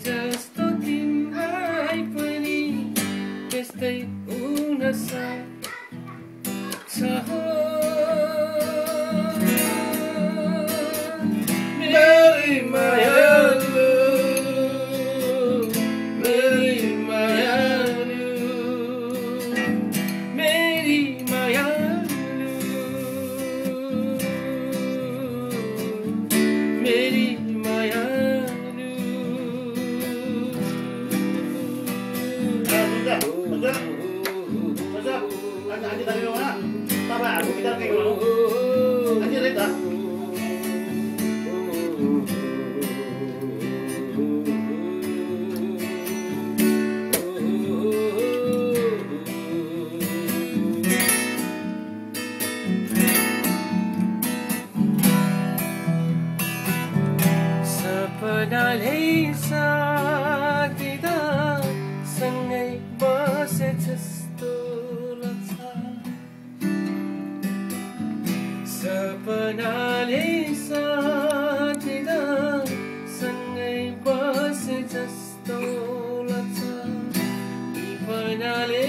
जस्तो तिमीलाई पनि त्यस्तै हुन सक्छ Sepedal hisap सपनाले साथ दिँदा सँगै बसे जस्तो लाग्छ। विपनाले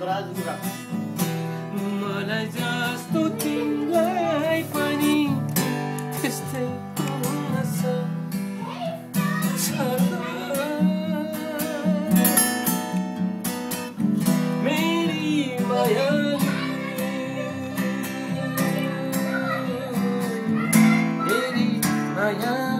बराजुरा मलाई जस्तो तिमीलाई पनि त्यस्तै मेरी माया मेरी माया